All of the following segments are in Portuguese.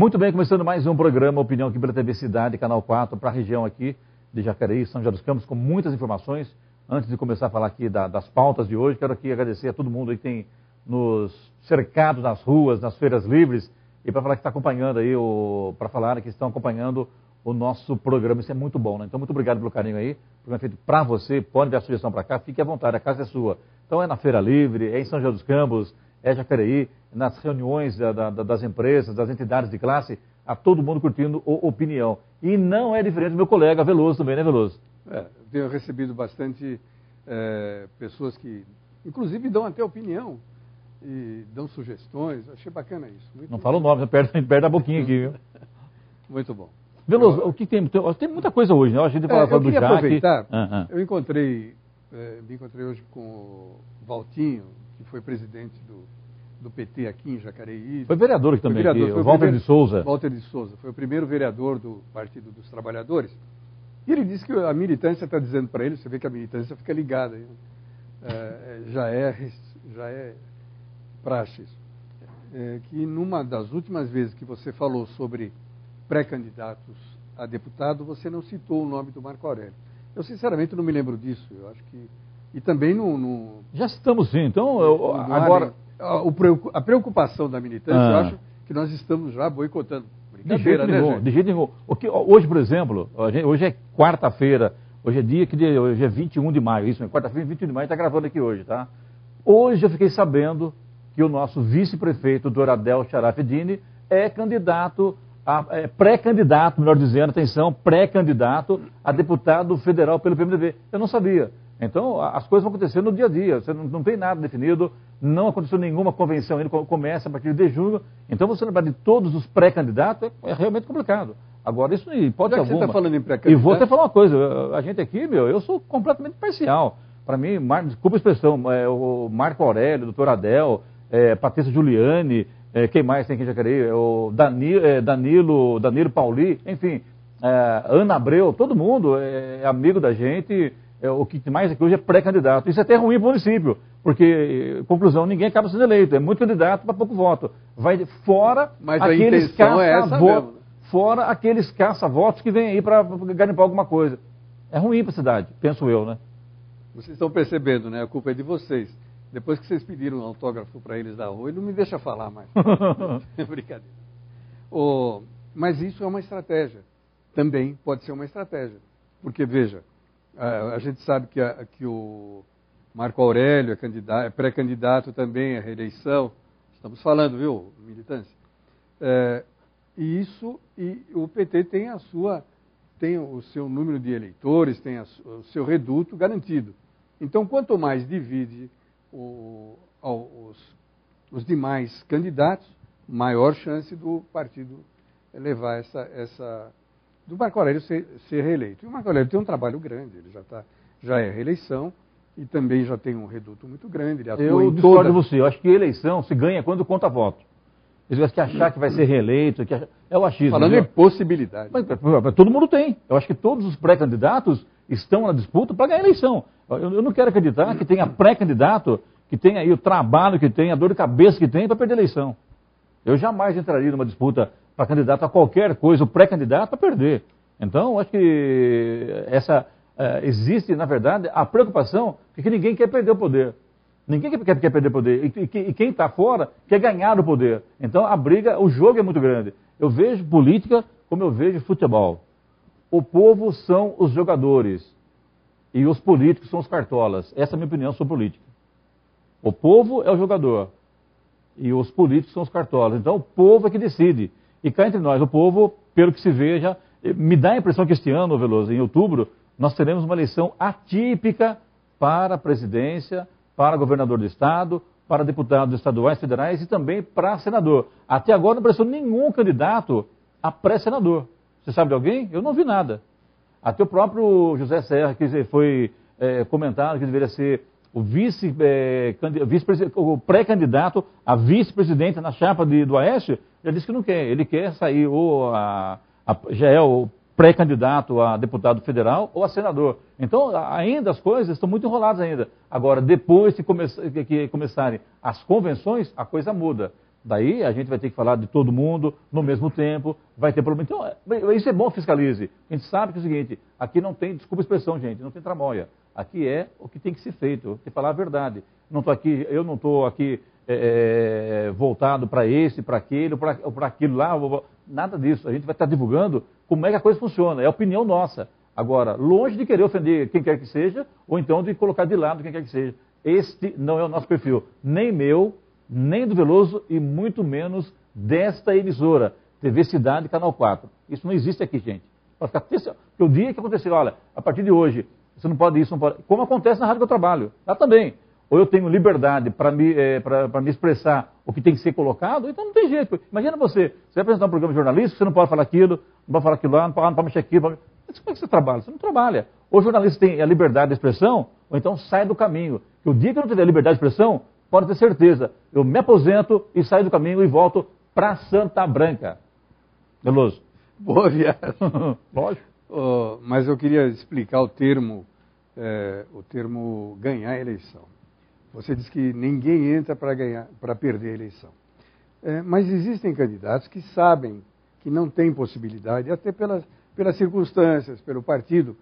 Muito bem, começando mais um programa Opinião aqui pela TV Cidade, Canal 4, para a região aqui de Jacareí, São José dos Campos, com muitas informações. Antes de começar a falar aqui da, das pautas de hoje, quero aqui agradecer a todo mundo aí que tem nos cercado nas ruas, nas feiras livres, e para falar que está acompanhando aí, para falar que estão acompanhando o nosso programa. Isso é muito bom, né? Então, muito obrigado pelo carinho aí. O programa é feito para você, pode a sugestão para cá, fique à vontade, a casa é sua. Então, é na Feira Livre, é em São José dos Campos, é Jacareí, nas reuniões da, da, das empresas, das entidades de classe, a todo mundo curtindo opinião. E não é diferente do meu colega Veloso também, né, Veloso? É, tenho recebido bastante é, pessoas que, inclusive, dão até opinião e dão sugestões. Achei bacana isso. Muito não fala o nome, perde, perde a boquinha aqui, viu? Muito bom. Veloso, o que tem? Tem muita coisa hoje, né? A gente fala, é, do Jaque. aproveitar, uh -huh. eu encontrei, é, me encontrei hoje com o Valtinho, que foi presidente do, do PT aqui em Jacareí. Foi vereador aqui também, vereador, foi o Walter primeiro, de Souza. Walter de Souza, foi o primeiro vereador do Partido dos Trabalhadores. E ele disse que a militância está dizendo para ele, você vê que a militância fica ligada, é, já, é, já é praxe isso, é, que numa das últimas vezes que você falou sobre pré-candidatos a deputado, você não citou o nome do Marco Aurélio. Eu sinceramente não me lembro disso, eu acho que e também no. no Já estamos sim, então eu, agora. A preocupação da militância, ah. eu acho que nós estamos já boicotando. De jeito, né, nenhum, de jeito nenhum. Hoje, por exemplo, hoje é quarta-feira, hoje é dia que hoje é 21 de maio, isso, quarta-feira, 21 de maio, está gravando aqui hoje, tá? Hoje eu fiquei sabendo que o nosso vice-prefeito, Doradel Charafedini, é candidato, é pré-candidato, melhor dizendo, atenção, pré-candidato a deputado federal pelo PMDB. Eu não sabia. Então, as coisas vão acontecer no dia a dia. Você não, não tem nada definido, não aconteceu nenhuma convenção ainda, começa a partir de junho. Então, você lembrar de todos os pré-candidatos é, é, realmente complicado. Agora, isso em hipótese Já alguma. Você está falando em pré-candidato? E vou até falar uma coisa: a gente aqui, meu, eu sou completamente parcial. Para mim, Mar, desculpa a expressão, é, o Marco Aurélio, o doutor Adel, é, Patrícia Giuliani, é, quem mais tem aqui em Jacareí? É, o Danilo, é, Danilo, Danilo Pauli, enfim, é, Ana Abreu, todo mundo é amigo da gente é, o que mais aqui hoje é pré-candidato. Isso é até ruim para o município, porque, conclusão, ninguém acaba sendo eleito. É muito candidato para pouco voto. Vai fora Mas aqueles caça-votos. É fora aqueles caça-votos que vêm aí para garimpar alguma coisa. É ruim para a cidade, penso eu, né? Vocês estão percebendo, né? A culpa é de vocês. Depois que vocês pediram um autógrafo para eles da rua, ele não me deixa falar mais. é brincadeira. Oh, mas isso é uma estratégia. Também pode ser uma estratégia. Porque, veja, a, a gente sabe que, a, que o Marco Aurélio é, é pré-candidato também à reeleição. Estamos falando, viu, militância? É, e isso, e o PT tem a sua, tem o seu número de eleitores, tem a, o seu reduto garantido. Então, quanto mais divide o, os, os demais candidatos, maior chance do partido levar essa, essa, do Marco Aurélio ser, ser reeleito. E o Marco Aurélio tem um trabalho grande, ele já, tá, já é reeleição e também já tem um reduto muito grande. Ele atua eu discordo toda... de você, eu acho que eleição se ganha quando conta voto. Eles gostam de achar que vai ser reeleito, que é o achismo. Falando em possibilidade. Mas, mas, todo mundo tem. Eu acho que todos os pré-candidatos estão na disputa para ganhar a eleição. Eu, eu não quero acreditar que tenha pré-candidato que tem aí o trabalho que tem, a dor de cabeça que tem para perder a eleição. Eu jamais entraria numa disputa para candidato a qualquer coisa, o pré-candidato, a perder. Então, acho que essa uh, existe, na verdade, a preocupação de que ninguém quer perder o poder. Ninguém quer, quer perder o poder. E, e, e quem está fora quer ganhar o poder. Então, a briga, o jogo é muito grande. Eu vejo política como eu vejo futebol. O povo são os jogadores e os políticos são os cartolas. Essa é a minha opinião sobre política. O povo é o jogador e os políticos são os cartolas. Então, o povo é que decide. E cá entre nós, o povo, pelo que se veja, me dá a impressão que este ano, Veloso, em outubro, nós teremos uma eleição atípica para a presidência, para governador do estado, para deputados estaduais, federais e também para senador. Até agora não apareceu nenhum candidato a pré-senador. Você sabe de alguém? Eu não vi nada. Até o próprio José Serra, que foi é, comentado que deveria ser o vice, é, vice o pré-candidato a vice-presidente na chapa de, do Aécio, já disse que não quer. Ele quer sair ou a, a, já é o pré-candidato a deputado federal ou a senador. Então, ainda as coisas estão muito enroladas ainda. Agora, depois que, come, que começarem as convenções, a coisa muda. Daí a gente vai ter que falar de todo mundo no mesmo tempo, vai ter problema. Então, é, isso é bom, fiscalize. A gente sabe que é o seguinte, aqui não tem, desculpa a expressão, gente, não tem tramóia. Aqui é o que tem que ser feito, tem que falar a verdade. Não tô aqui, eu não estou aqui é, é, voltado para esse, para aquele, para aquilo lá, nada disso. A gente vai estar divulgando como é que a coisa funciona, é opinião nossa. Agora, longe de querer ofender quem quer que seja, ou então de colocar de lado quem quer que seja. Este não é o nosso perfil, nem meu, nem do Veloso e muito menos desta emissora, TV Cidade, Canal 4. Isso não existe aqui, gente. Porque o dia que acontecer, olha, a partir de hoje, você não pode isso, não pode. Como acontece na rádio que eu trabalho. Lá também. Ou eu tenho liberdade para me, é, me expressar o que tem que ser colocado, então não tem jeito. Imagina você, você vai apresentar um programa jornalístico, você não pode falar aquilo, não pode falar aquilo lá, não pode, não pode mexer aqui. Pode... Mas como é que você trabalha? Você não trabalha. Ou o jornalista tem a liberdade de expressão, ou então sai do caminho. Que o dia que eu não tiver liberdade de expressão, pode ter certeza, eu me aposento e saio do caminho e volto para Santa Branca. Veloso. Boa viagem. Lógico. Oh, mas eu queria explicar o termo, é, o termo ganhar a eleição. Você diz que ninguém entra para ganhar, para perder a eleição. É, mas existem candidatos que sabem que não tem possibilidade, até pelas, pelas circunstâncias, pelo partido,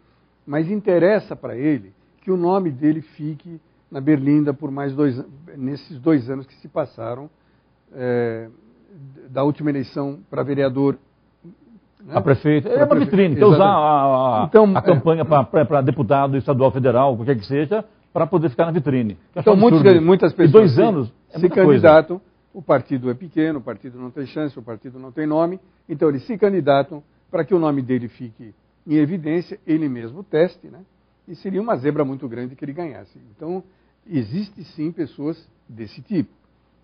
mas interessa para ele que o nome dele fique na Berlinda por mais dois nesses dois anos que se passaram é, da última eleição para vereador. Né? A prefeito. É uma vitrine, quer usar a, a, então, a campanha é, para deputado estadual, federal, qualquer que seja, para poder ficar na vitrine. Então, muitos, muitas pessoas e dois anos se, se candidatam, o partido é pequeno, o partido não tem chance, o partido não tem nome, então eles se candidatam para que o nome dele fique em evidência, ele mesmo teste, né? E seria uma zebra muito grande que ele ganhasse. Então, existe sim pessoas desse tipo.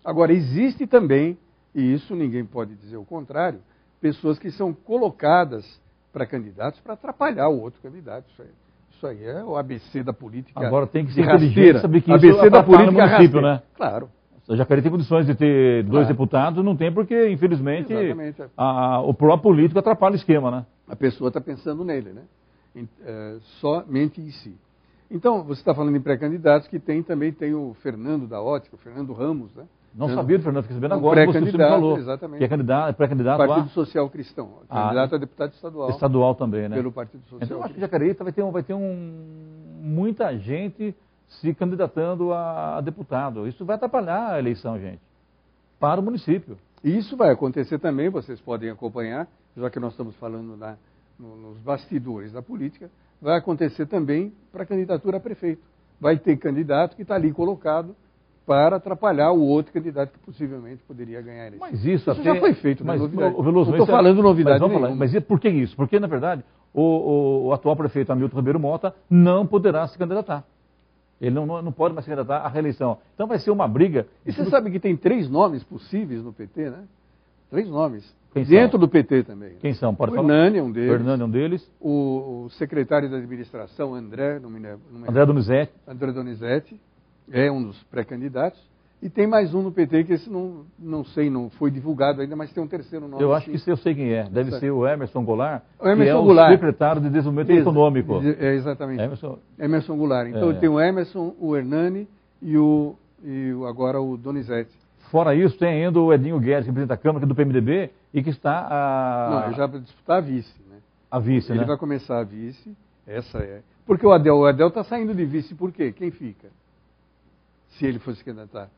Agora, existe também, e isso ninguém pode dizer o contrário, pessoas que são colocadas para candidatos para atrapalhar o outro candidato. Isso aí, isso aí é o ABC da política. Agora tem que ser inteligente saber que ABC isso da política no município, né? Claro. O Jacareí tem condições de ter dois deputados, não tem porque, infelizmente, a, o próprio político atrapalha o esquema, né? A pessoa está pensando nele, né? Em, é, somente em si. Então, você está falando em pré-candidatos, que tem também tem o Fernando da Ótica, o Fernando Ramos, né? Não Fernando, sabia do Fernando, fiquei sabendo agora, você me falou. Exatamente. Que é candidato, pré-candidato Partido Social Cristão, candidato ah, a deputado estadual. Estadual também, né? Pelo Partido Social Então, eu acho que Jacareí vai ter, um, vai ter um, muita gente se candidatando a, deputado. Isso vai atrapalhar a eleição, gente, para o município. Isso vai acontecer também, vocês podem acompanhar, já que nós estamos falando na, no, nos bastidores da política, vai acontecer também para a candidatura a prefeito. Vai ter candidato que está ali colocado para atrapalhar o outro candidato que possivelmente poderia ganhar eleição. Mas isso, isso até... já foi feito, mas, novidade. Veloso, não estou falando novidade mas, falar, mas por que isso? Porque, na verdade, o, o, o, atual prefeito Hamilton Ribeiro Mota não poderá se candidatar. Ele não, não, não pode mais se candidatar à reeleição. Então vai ser uma briga. E você sabe que tem três nomes possíveis no PT, né? Três nomes. Quem Dentro são? do PT também. Quem são? Pode o Hernani é um deles. O Hernani é um deles. O, o secretário da administração, André, não me lembro. André Donizete. André Donizete é um dos pré-candidatos. E tem mais um no PT que esse não, não sei, não foi divulgado ainda, mas tem um terceiro nome. Eu acho que eu sei quem é. Deve ser o Emerson Goulart, o Emerson que é Goulart. o secretário de Desenvolvimento Ex Econômico. É, exatamente. Emerson, Emerson Goulart. Então é. tem o Emerson, o Hernani e, o, e agora o Donizete. Fora isso, tem ainda o Edinho Guedes, que representa a Câmara que é do PMDB e que está a. Não, já vai disputar a vice. Né? A vice, ele né? vai começar a vice, essa é. Porque o Adel, o Adel está saindo de vice por quê? Quem fica? Se ele fosse candidatar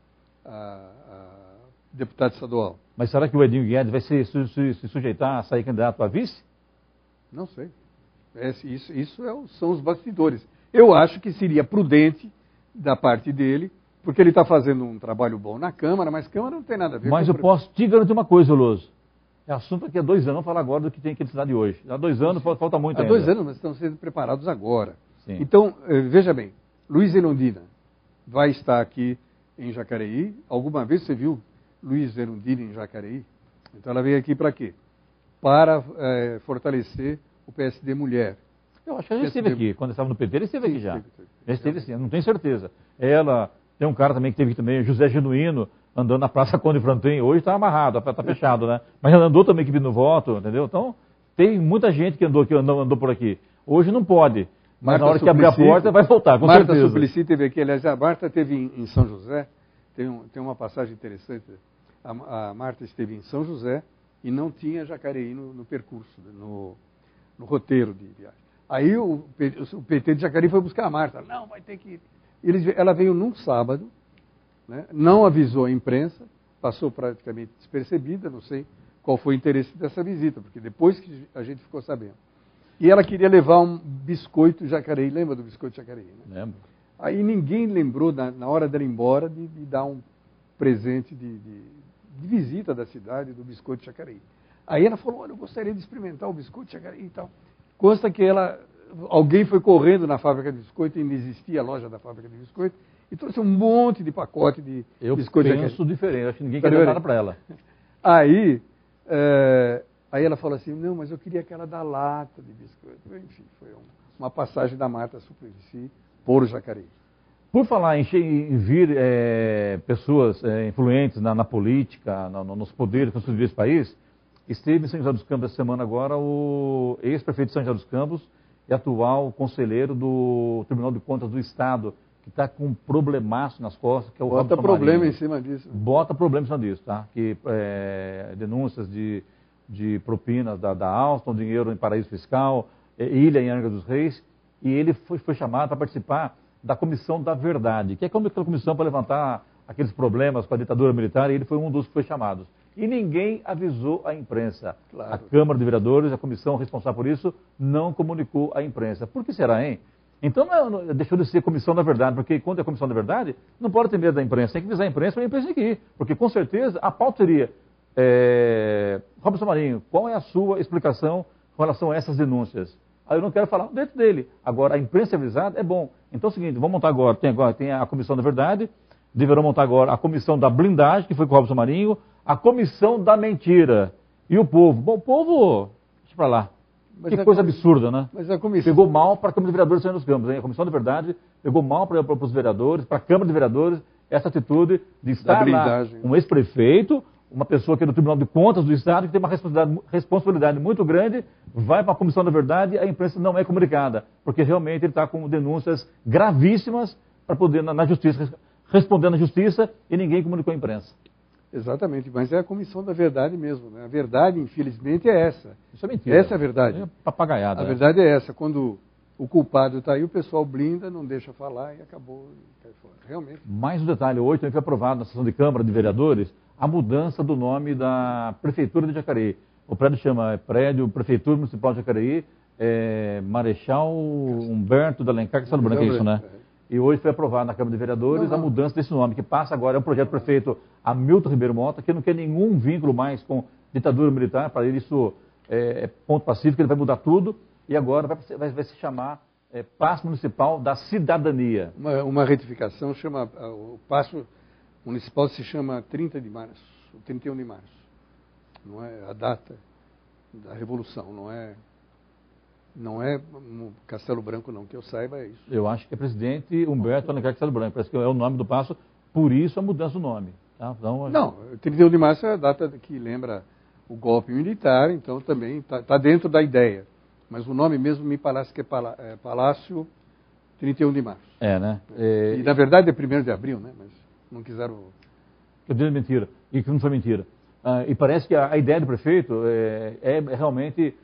a, a deputado estadual. Mas será que o Edinho Guedes vai se, se, se sujeitar a sair candidato a vice? Não sei. É, isso, isso é, são os bastidores. Eu acho que seria prudente da parte dele porque ele está fazendo um trabalho bom na Câmara, mas Câmara não tem nada a ver mas com... Mas eu posso te garantir uma coisa, Loso. É assunto aqui há dois anos, vamos falar agora do que tem aqui na cidade hoje. Há dois anos, Sim. falta muito há ainda. Há dois anos, mas estão sendo preparados agora. Sim. Então, eh, veja bem, Luiz Erundina vai estar aqui em Jacareí. Alguma vez você viu Luiz Erundina em Jacareí? Então ela veio aqui para quê? Para é, fortalecer o PSD Mulher. Eu acho que ela esteve aqui. Quando estava no PT, ele esteve aqui já. Esteve. Ele esteve sim, não tenho certeza. Ela, tem um cara também que teve aqui também, José Genuíno, andando na Praça Conde Frantin. Hoje está amarrado, está fechado, né? Mas ele andou também aqui pedindo voto, entendeu? Então, tem muita gente que andou, que andou, andou por aqui. Hoje não pode. Mas Marta na hora que abrir a porta, vai voltar, com Marta certeza. Suplicy teve aqui, aliás, a Marta teve em, em São José, tem, um, tem uma passagem interessante. a, a Marta esteve em São José e não tinha Jacareí no, no percurso, no, no, roteiro de viagem. Aí o, o, PT de Jacareí foi buscar a Marta. Não, vai ter que. Eles, ela veio num sábado, né, não avisou a imprensa, passou praticamente despercebida, não sei qual foi o interesse dessa visita, porque depois que a gente ficou sabendo. E ela queria levar um biscoito Jacareí, lembra do biscoito Jacareí? Né? Lembro. Aí ninguém lembrou, na, na hora dela ir embora, de, de dar um presente de, de, de, visita da cidade do biscoito Jacareí. Aí ela falou, olha, eu gostaria de experimentar o biscoito Jacareí e tal. Consta que ela, alguém foi correndo na fábrica de biscoito, e ainda existia a loja da fábrica de biscoito, e trouxe um monte de pacote de eu biscoito Jacareí. Eu penso diferente, acho que ninguém quer dar nada para ela. Aí, é, aí ela falou assim, não, mas eu queria aquela da lata de biscoito. Enfim, foi uma passagem da Marta Suplicy por Jacareí. Por falar em, em vir é, pessoas é, influentes na, na política, na, nos poderes que desse país, esteve em São José dos Campos essa semana agora o ex-prefeito de São José dos Campos e atual conselheiro do Tribunal de Contas do Estado, que está com um problemaço nas costas, que é o Bota problema em cima disso. Bota problema em cima disso, tá? Que é, denúncias de, de propinas da, da Alstom, dinheiro em paraíso fiscal, é, ilha em Angra dos Reis, e ele foi, foi chamado para participar da Comissão da Verdade, que é como aquela comissão para levantar aqueles problemas com a ditadura militar, e ele foi um dos que foi chamados. E ninguém avisou a imprensa. Claro. A Câmara de Vereadores, a comissão responsável por isso, não comunicou à imprensa. Por que será, hein? Então não, não, deixou de ser comissão da verdade, porque quando é comissão da verdade, não pode ter medo da imprensa, tem que avisar a imprensa para a imprensa ir. Porque com certeza a pauta seria, é, Robson Marinho, qual é a sua explicação com relação a essas denúncias? Aí eu não quero falar dentro dele. Agora, a imprensa avisada é bom. Então é o seguinte, vamos montar agora, tem agora, tem a comissão da verdade, deverão montar agora a comissão da blindagem, que foi com o Robson Marinho, a comissão da mentira. E o povo? Bom, o povo, deixa para lá. Mas que coisa absurda, né? Mas a comissão... Pegou mal para a Câmara de Vereadores saindo dos Campos. Hein? A Comissão da Verdade pegou mal para, para os vereadores, para a Câmara de Vereadores, essa atitude de estar lá um ex-prefeito, uma pessoa que é do Tribunal de Contas do Estado, que tem uma responsabilidade, responsabilidade muito grande, vai para a Comissão da Verdade e a imprensa não é comunicada, porque realmente ele está com denúncias gravíssimas para poder, na, na justiça, responder na justiça e ninguém comunicou à imprensa. Exatamente, mas é a comissão da verdade mesmo. Né? A verdade, infelizmente, é essa. Isso é mentira. Essa é a verdade. É papagaiada. A é. verdade é essa. Quando o culpado está aí, o pessoal blinda, não deixa falar e acabou. cai fora. Realmente. Mais um detalhe: hoje também foi aprovado na sessão de Câmara de Vereadores a mudança do nome da Prefeitura de Jacareí. O prédio chama Prédio Prefeitura Municipal de Jacareí, é, Marechal Humberto da Alencar Castelo Branco, é isso, né? E hoje foi aprovado na Câmara de Vereadores a mudança desse nome, que passa agora, é um projeto prefeito Hamilton Ribeiro Mota, que não quer nenhum vínculo mais com ditadura militar, para ele isso é, é ponto pacífico, ele vai mudar tudo, e agora vai, vai, vai se chamar é, Passo Municipal da Cidadania. Uma, uma retificação chama, o Passo Municipal se chama 30 de março, 31 de março, não é a data da Revolução, não é não é Castelo Branco, não, que eu saiba é isso. Eu acho que é presidente Humberto Alencar Castelo Branco, parece que é o nome do passo, por isso a mudança do nome. Tá? Então, não, 31 de março é a data que lembra o golpe militar, então também está tá dentro da ideia. Mas o nome mesmo me parece que é, é Palácio 31 de março. É, né? É... E na verdade é 1 de abril, né? Mas não quiseram. Eu disse mentira, e que não foi mentira. Ah, e parece que a, a, ideia do prefeito é, é realmente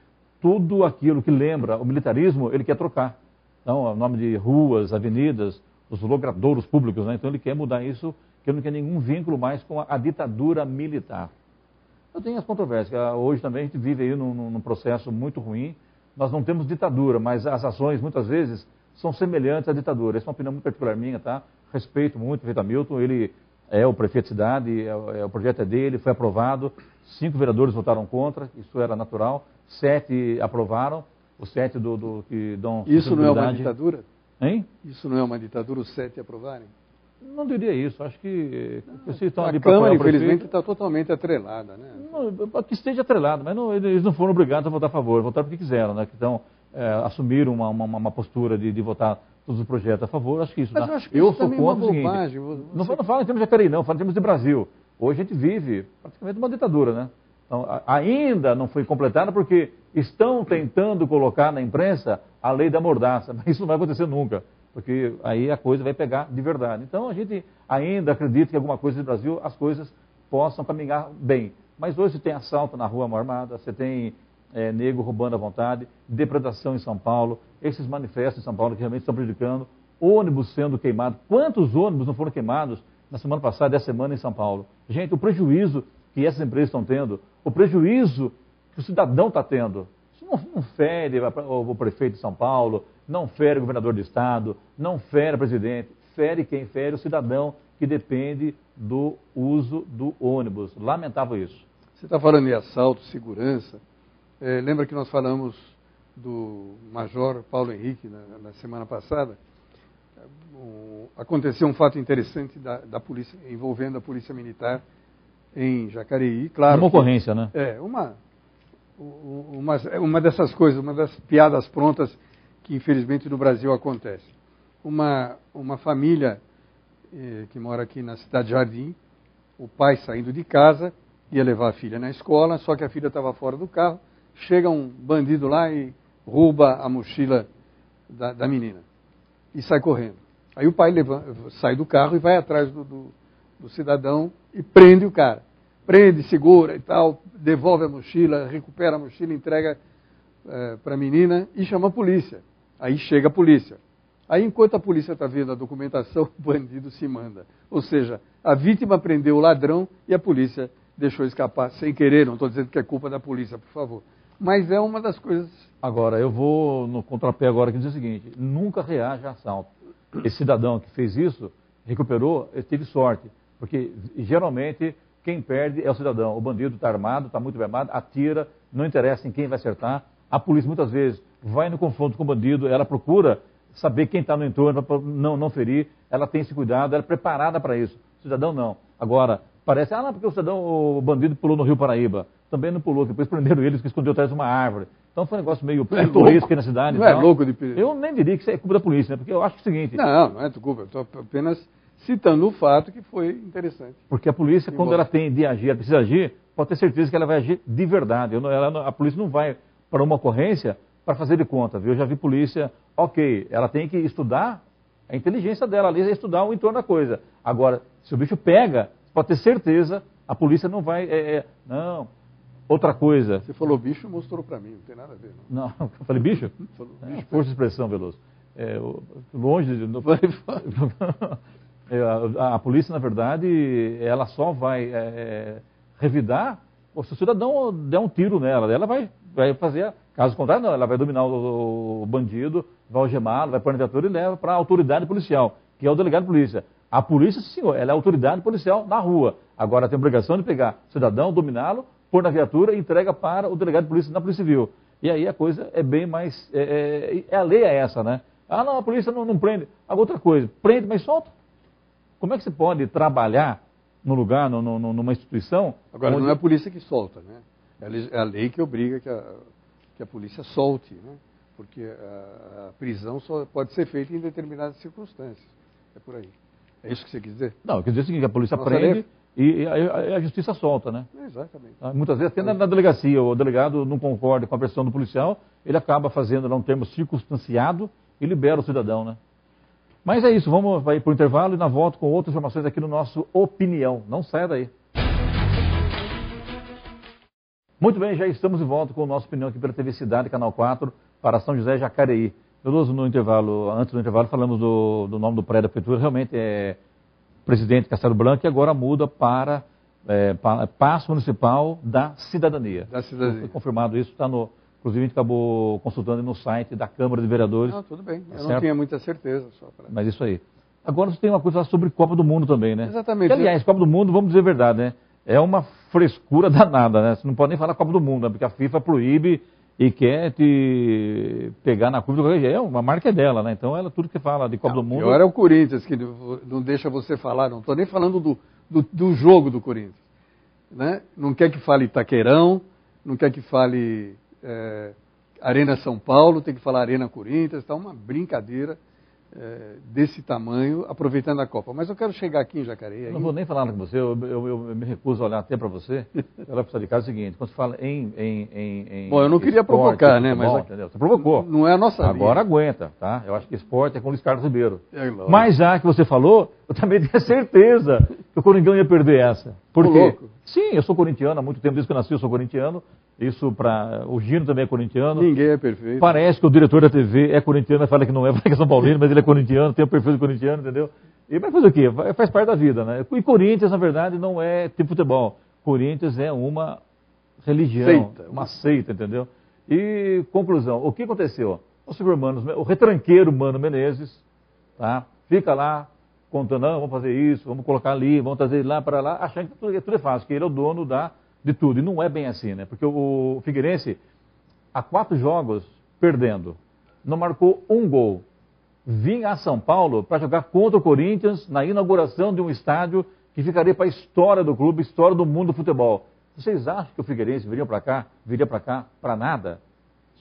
tudo aquilo que lembra o militarismo, ele quer trocar. Então, o nome de ruas, avenidas, os logradouros públicos, né? então ele quer mudar isso, que ele não quer nenhum vínculo mais com a, a ditadura militar. Eu tenho as controvérsias. Hoje também a gente vive aí num, num, processo muito ruim. Nós não temos ditadura, mas as ações muitas vezes são semelhantes à ditadura. Essa é uma opinião muito particular minha, tá? Respeito muito o prefeito Hamilton, ele é o prefeito de cidade, é, é, o projeto é dele, foi aprovado. Cinco vereadores votaram contra, isso era natural sete aprovaram, os sete do, do que dão Isso não é uma ditadura? Hein? Isso não é uma ditadura, os sete aprovarem? Não diria isso, acho que... que estão a Câmara, infelizmente, está totalmente atrelada, né? Não, que esteja atrelada, mas não, eles não foram obrigados a votar a favor, votaram porque quiseram, né? Então, é, assumiram uma, uma, uma postura de, de, votar todos os projetos a favor, acho que isso... Mas tá? eu, acho que eu sou é contra o seguinte, você... não, não fala em termos de Jacareí, não, fala em termos de Brasil. Hoje a gente vive praticamente uma ditadura, né? Então, ainda não foi completada porque estão tentando colocar na imprensa a lei da mordaça, mas isso não vai acontecer nunca, porque aí a coisa vai pegar de verdade. Então a gente ainda acredita que alguma coisa no Brasil, as coisas possam caminhar bem. Mas hoje você tem assalto na rua armada, você tem é, nego roubando à vontade, depredação em São Paulo, esses manifestos em São Paulo que realmente estão prejudicando, ônibus sendo queimados. Quantos ônibus não foram queimados na semana passada, essa semana em São Paulo? Gente, o prejuízo que essas empresas estão tendo, o prejuízo que o cidadão está tendo, isso não, não fere o prefeito de São Paulo, não fere o governador do estado, não fere o presidente, fere quem? Fere o cidadão que depende do uso do ônibus. Lamentável isso. Você está falando em assalto, segurança. É, lembra que nós falamos do Major Paulo Henrique na, na semana passada? Um, aconteceu um fato interessante da, da, polícia envolvendo a polícia militar em Jacareí, claro. Uma ocorrência, que, né? É, uma, uma, uma dessas coisas, uma das piadas prontas que infelizmente no Brasil acontece. Uma, uma família eh, que mora aqui na cidade de Jardim, o pai saindo de casa, ia levar a filha na escola, só que a filha estava fora do carro, chega um bandido lá e rouba a mochila da, da menina e sai correndo. Aí o pai levanta, sai do carro e vai atrás do, do, do cidadão e prende o cara. Prende, segura e tal, devolve a mochila, recupera a mochila, entrega é, para a menina e chama a polícia. Aí chega a polícia. Aí, enquanto a polícia está vendo a documentação, o bandido se manda. Ou seja, a vítima prendeu o ladrão e a polícia deixou escapar sem querer. Não estou dizendo que é culpa da polícia, por favor. Mas é uma das coisas. Agora, eu vou no contrapé agora que diz o seguinte: nunca reaja a assalto. Esse cidadão que fez isso, recuperou, teve sorte. Porque geralmente quem perde é o cidadão. O bandido está armado, está muito bem armado, atira, não interessa em quem vai acertar. A polícia muitas vezes vai no confronto com o bandido, ela procura saber quem está no entorno para não, não ferir, ela tem esse cuidado, ela é preparada para isso. O cidadão não. Agora, parece, ah, não, porque o cidadão, o bandido pulou no Rio Paraíba. Também não pulou, depois prenderam eles que escondeu atrás de uma árvore. Então foi um negócio meio é pitoresco aqui na cidade. Não é louco de perigo. Eu nem diria que isso é culpa da polícia, né? porque eu acho é o seguinte. Não, não é culpa, eu estou apenas citando o fato que foi interessante. Porque a polícia, quando ela tem de agir, ela precisa agir, pode ter certeza que ela vai agir de verdade. Não, ela, a polícia não vai para uma ocorrência para fazer de conta, viu? Eu já vi polícia, ok, ela tem que estudar a inteligência dela ali, é estudar o entorno da coisa. Agora, se o bicho pega, pode ter certeza, a polícia não vai. É, é, não. Outra coisa. Você falou bicho, mostrou para mim, não tem nada a ver. Não, não eu falei bicho? falou é, bicho. É, força de expressão, Veloso. É, longe de. É, a, a, polícia, na verdade, ela só vai é, revidar se o cidadão der um tiro nela. Ela vai, vai fazer Caso contrário, não, ela vai dominar o, o bandido, vai algemá-lo, vai pôr na viatura e leva para a autoridade policial, que é o delegado de polícia. A polícia, senhor, ela é a autoridade policial na rua. Agora tem a obrigação de pegar o cidadão, dominá-lo, pôr na viatura e entrega para o delegado de polícia na Polícia Civil. E aí a coisa é bem mais. É, é, é a lei é essa, né? Ah, não, a polícia não, não prende. Agora outra coisa, prende, mas solta. Como é que você pode trabalhar no lugar, no, no, numa instituição. Agora, onde... não é a polícia que solta, né? É a lei que obriga que a, que a polícia solte, né? porque a, a, prisão só pode ser feita em determinadas circunstâncias. É por aí. É isso que você quer dizer? Não, quer dizer o seguinte, a polícia Nossa prende e, e a, justiça solta, né? Exatamente. Ah, muitas vezes, até na, na, delegacia, o delegado não concorda com a versão do policial, ele acaba fazendo lá um termo circunstanciado e libera o cidadão, né? Mas é isso, vamos para o intervalo e na volta com outras informações aqui no nosso Opinião. Não saia daí. Muito bem, já estamos de volta com o nosso opinião aqui pela TV Cidade, Canal 4, para São José Jacareí. Veloso, no intervalo, antes do intervalo, falamos do, do nome do prédio da prefeitura, realmente é presidente Castelo Branco, e agora muda para é, Passo Municipal da Cidadania. Da Cidadania. Foi confirmado isso, está no. Inclusive, a gente acabou consultando no site da Câmara de Vereadores. Não, tudo bem. Tá Eu certo? não tinha muita certeza. Só pra... Mas isso aí. Agora você tem uma coisa sobre Copa do Mundo também, né? Exatamente. Que, aliás, Copa do Mundo, vamos dizer a verdade, né? é uma frescura danada, né? Você não pode nem falar Copa do Mundo, né? porque a FIFA proíbe e quer te pegar na curva. É uma marca é dela, né? Então ela tudo que fala de Copa não, do Mundo. Pior é o Corinthians que não deixa você falar. Não estou nem falando do, do, do, jogo do Corinthians, né? Não quer que fale Itaquerão, não quer que fale é, Arena São Paulo, tem que falar Arena Corinthians. Está uma brincadeira é, desse tamanho, aproveitando a Copa. Mas eu quero chegar aqui em Jacareí. Não vou nem falar com você, eu, eu, eu, me recuso a olhar até para você. Ela precisa de casa é o seguinte: quando você fala em. em, em, em Bom, eu não queria esporte, provocar, né? Mas entendeu? Você provocou. Não é a nossa Agora linha. aguenta, tá? Eu acho que esporte é com o Luiz Carlos Ribeiro. É, mas já que você falou, eu também tenho certeza que o Coringão ia perder essa. Por quê? louco. Sim, eu sou corintiano, há muito tempo, desde que eu nasci eu sou corintiano. Isso para O Gino também é corintiano. Ninguém é perfeito. Parece que o diretor da TV é corintiano, fala que não é, fala que é São Paulino, mas ele é corintiano, tem o perfil de corintiano, entendeu? E vai fazer o quê? Faz parte da vida, né? E Corinthians, na verdade, não é tipo futebol. Corinthians é uma religião, Seita. uma seita, entendeu? E, conclusão, o que aconteceu? O Mano, o retranqueiro Mano Menezes, tá? Fica lá contando, não, vamos fazer isso, vamos colocar ali, vamos trazer ele lá para lá, achando que tudo, tudo é fácil, que ele é o dono da, de tudo. E não é bem assim, né? Porque o, o Figueirense, há quatro jogos, perdendo, não marcou um gol. Vinha a São Paulo para jogar contra o Corinthians na inauguração de um estádio que ficaria para a história do clube, história do mundo do futebol. Vocês acham que o Figueirense viria para cá, viria para cá para nada?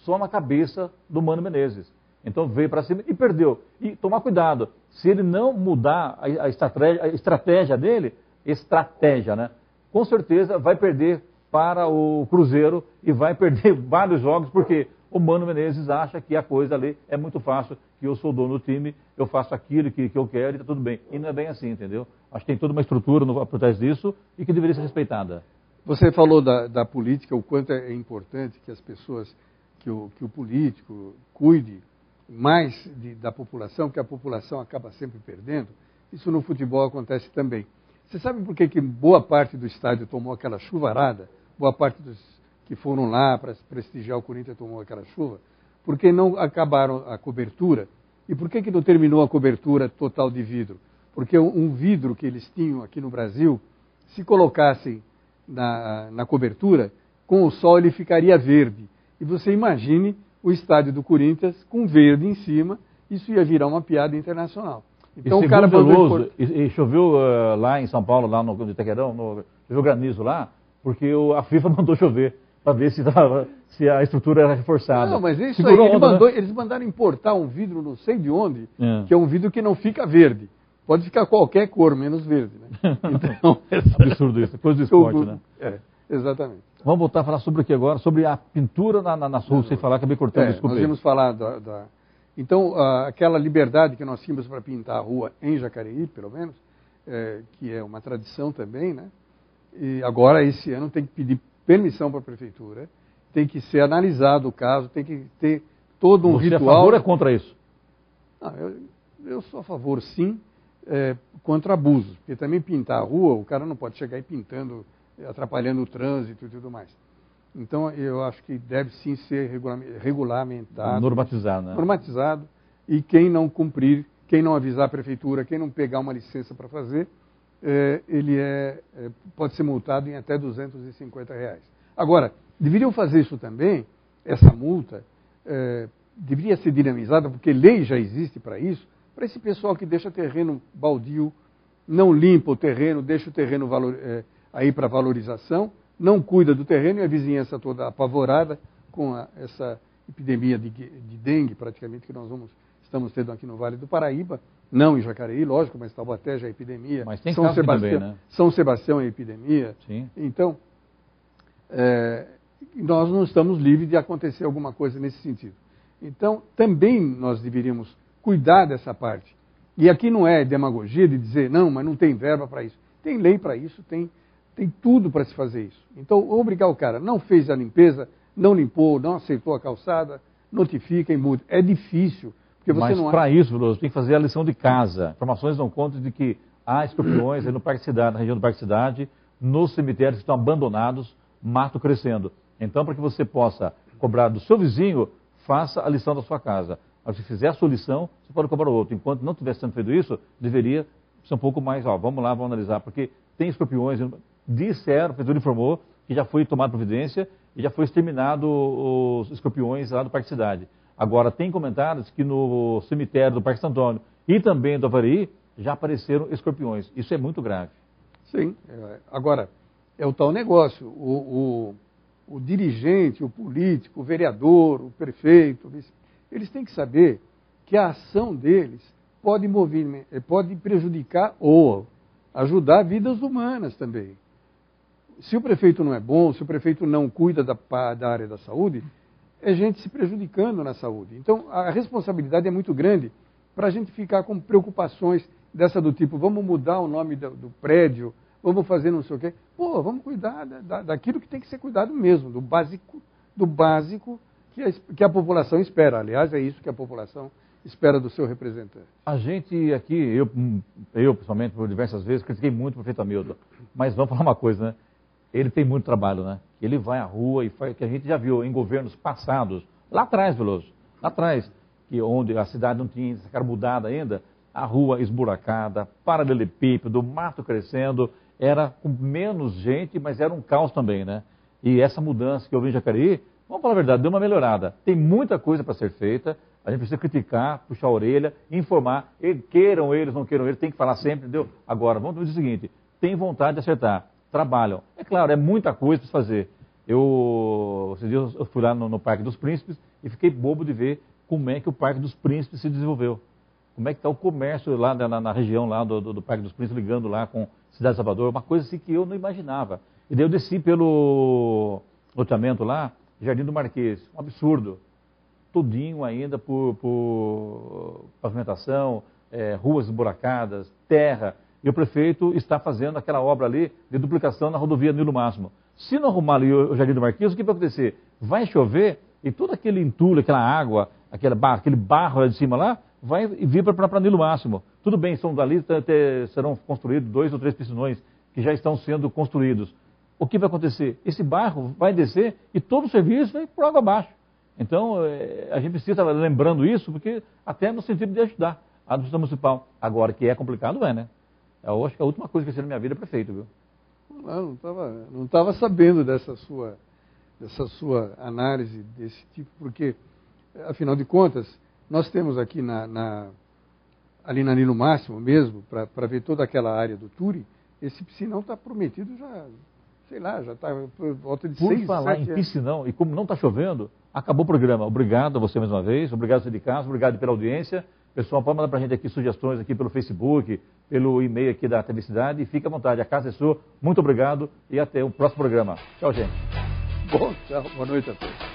Só na cabeça do Mano Menezes. Então veio para cima e perdeu. E tomar cuidado, se ele não mudar a, estratégia, a estratégia dele, estratégia, né? Com certeza vai perder para o Cruzeiro e vai perder vários jogos, porque o Mano Menezes acha que a coisa ali é muito fácil, que eu sou dono do time, eu faço aquilo que, que eu quero e está tudo bem. E não é bem assim, entendeu? Acho que tem toda uma estrutura no, por trás disso e que deveria ser respeitada. Você falou da, da política, o quanto é importante que as pessoas, que o, que o político cuide mais de, da população, que a população acaba sempre perdendo. Isso no futebol acontece também. Você sabe por que, que boa parte do estádio tomou aquela chuvarada? Boa parte dos que foram lá para prestigiar o Corinthians tomou aquela chuva? Porque não acabaram a cobertura. E por que, que não terminou a cobertura total de vidro? Porque um vidro que eles tinham aqui no Brasil, se colocassem na, na cobertura, com o sol ele ficaria verde. E você imagine o estádio do Corinthians com verde em cima, isso ia virar uma piada internacional. Então e o cara Veloso, e, e choveu eh, lá em São Paulo, lá no Itaquerão, no, choveu granizo lá, porque o- a FIFA mandou chover para ver se, tava, se a estrutura era reforçada. Não, mas isso aí, Segurou ele onda, né? mandou- eles mandaram importar um vidro não sei de onde, É. que é um vidro que não fica verde. Pode ficar qualquer cor, menos verde. Né? Então, Absurdo isso, coisa do esporte, né? É, exatamente. Vamos voltar a falar sobre o que agora? Sobre a pintura na, na, ruas, sem falar, acabei cortando, É, desculpa. nós íamos falar da. da- Então, ah, aquela liberdade que nós tínhamos para pintar a rua em Jacareí, pelo menos, é, que é uma tradição também, né? E agora, esse ano, tem que pedir permissão para a prefeitura, tem que ser analisado o caso, tem que ter todo um Você é a ritual. favor ou é contra isso? Não, eu, eu sou a favor, sim, é, contra abusos. Porque também pintar a rua, o cara não pode chegar aí pintando, atrapalhando o trânsito e tudo mais. Então, eu acho que deve sim ser regulame- regulamentado, Normatizar, né? normatizado, e quem não cumprir, quem não avisar a prefeitura, quem não pegar uma licença para fazer, é, ele é, é, pode ser multado em até 250 reais. Agora, deveriam fazer isso também, essa multa, é, deveria ser dinamizada, porque lei já existe para isso, para esse pessoal que deixa terreno baldio, não limpa o terreno, deixa o terreno valor- aí para valorização, não cuida do terreno e a vizinhança toda apavorada com a- essa epidemia de, de dengue, praticamente, que nós vamos, estamos tendo aqui no Vale do Paraíba, não em Jacareí, lógico, mas Taubaté já é epidemia, Mas tem São, Sebastião, também, né? São Sebastião é epidemia, Sim. então, é, nós não estamos livres de acontecer alguma coisa nesse sentido. Então, também nós deveríamos cuidar dessa parte. E aqui não é demagogia de dizer, não, mas não tem verba para isso. Tem lei para isso, tem, tem tudo para se fazer isso. Então, obrigar o cara, não fez a limpeza, não limpou, não aceitou a calçada, notifica e muda. É difícil, porque você Mas não para isso, Veloso, tem que fazer a lição de casa. Informações dão conta de que há escorpiões aí no Parque Cidade, na região do Parque Cidade, nos cemitérios que estão abandonados, mato crescendo. Então, para que você possa cobrar do seu vizinho, faça a lição da sua casa. Mas se fizer a sua lição, você pode cobrar o outro. Enquanto não estiver sendo feito isso, deveria ser um pouco mais, ó, vamos lá, vamos analisar, porque tem escorpiões, disseram, a prefeitura informou que já foi tomada providência e já foi exterminado os escorpiões lá do Parque Cidade. Agora, tem comentários que no cemitério do Parque Santo Antônio e também do Avari já apareceram escorpiões. Isso é muito grave. Sim. É, Agora, é o tal negócio. O, o, o dirigente, o político, o vereador, o prefeito, eles, têm que saber que a ação deles pode, movimen- eh, pode prejudicar ou ajudar vidas humanas também. Se o prefeito não é bom, se o prefeito não cuida da, da área da saúde, é gente se prejudicando na saúde. Então, a responsabilidade é muito grande para a gente ficar com preocupações dessa do tipo, vamos mudar o nome do, do prédio, vamos fazer não sei o quê. Pô, vamos cuidar da, daquilo que tem que ser cuidado mesmo, do básico, do básico que a, que a população espera. Aliás, é isso que a população espera do seu representante. A gente aqui, eu, eu pessoalmente, por diversas vezes, critiquei muito o prefeito Hamilton. Mas vamos falar uma coisa, né? Ele tem muito trabalho, né? Ele vai à rua e faz, que a gente já viu em governos passados, lá atrás, Veloso, lá atrás, que onde a cidade não tinha mudada ainda, a rua esburacada, paralelepípedo, mato crescendo, era com menos gente, mas era um caos também, né? E essa mudança que eu vi em Jacareí, vamos falar a verdade, deu uma melhorada. Tem muita coisa para ser feita, a gente precisa criticar, puxar a orelha, informar, e queiram eles, não queiram eles, tem que falar sempre, entendeu? Agora, vamos dizer o seguinte, tem vontade de acertar, trabalham. É claro, é muita coisa para fazer. Eu, dias eu fui lá no, no Parque dos Príncipes e fiquei bobo de ver como é que o Parque dos Príncipes se desenvolveu. Como é que está o comércio lá na, na região lá do, do, do, Parque dos Príncipes, ligando lá com Cidade de Salvador, uma coisa assim que eu não imaginava. E daí eu desci pelo loteamento lá, Jardim do Marquês, um absurdo. Tudinho ainda por, por pavimentação, é, ruas esburacadas, terra. E o prefeito está fazendo aquela obra ali de duplicação na rodovia Nilo Máximo. Se não arrumar ali o Jardim do Marquês, o que vai acontecer? Vai chover e todo aquele entulho, aquela água, aquele barro, aquele barro lá de cima lá, vai vir para Nilo Máximo. Tudo bem, são dali serão construídos dois ou três piscinões que já estão sendo construídos. O que vai acontecer? Esse barro vai descer e todo o serviço vai por água abaixo. Então, é, a gente precisa estar lembrando isso, porque até no sentido de ajudar a administração municipal. Agora, que é complicado, é, né? Eu acho que a última coisa que eu fiz na minha vida é prefeito, viu? Não estava não tava sabendo dessa sua, dessa sua análise desse tipo, porque, afinal de contas, nós temos aqui na, na ali na Nilo Máximo mesmo, para ver toda aquela área do Turi, esse piscinão está prometido já, sei lá, já está por volta de por seis, falar em piscinão, e como não está chovendo, acabou o programa. Obrigado a você mais uma vez, obrigado, de casa, obrigado pela audiência. Pessoal, pode mandar para a gente aqui sugestões aqui pelo Facebook, pelo e-mail aqui da TV Cidade, e fique à vontade, a casa é sua. Muito obrigado e até o próximo programa. Tchau, gente. Bom, tchau, boa noite a todos.